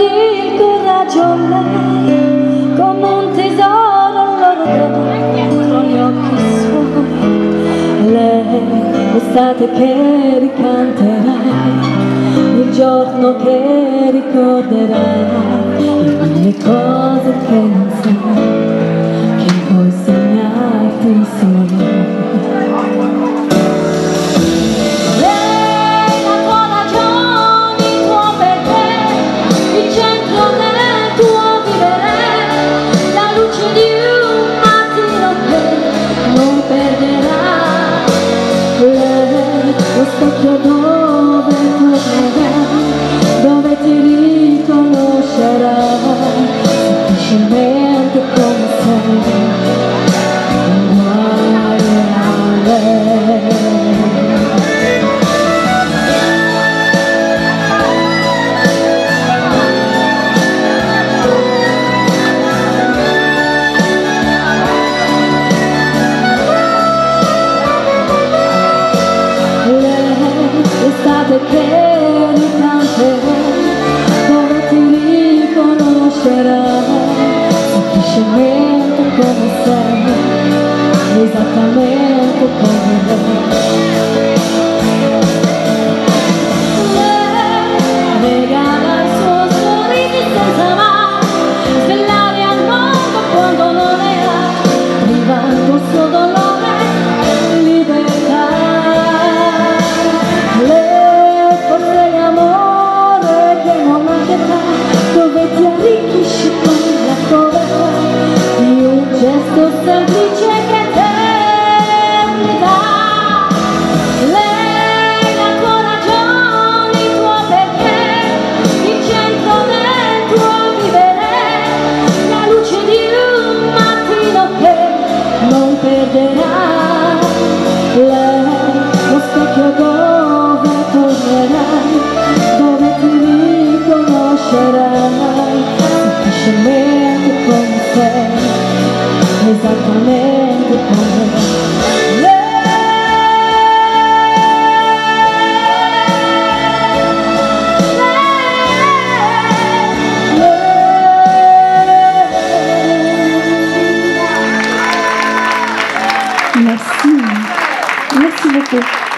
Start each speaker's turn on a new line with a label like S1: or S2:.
S1: di coraggio lei come un tesoro loro tre con gli occhi suoi. Lei l'estate che ricanterai il giorno che ricorderai. esperar. O crescimento começar Exatamente como é. mais ça quand même dépend.
S2: Merci. Merci beaucoup.